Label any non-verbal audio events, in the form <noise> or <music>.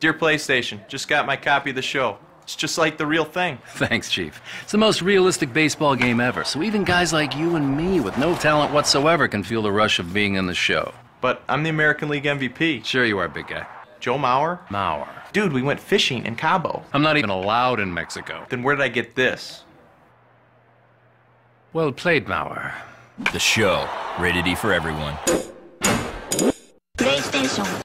Dear PlayStation, just got my copy of the show. It's just like the real thing. <laughs> Thanks, Chief. It's the most realistic baseball game ever, so even guys like you and me with no talent whatsoever can feel the rush of being in the show. But I'm the American League MVP. Sure you are, big guy. Joe Mauer? Mauer. Dude, we went fishing in Cabo. I'm not even allowed in Mexico. Then where did I get this? Well played, Mauer. The show, rated E for everyone. PlayStation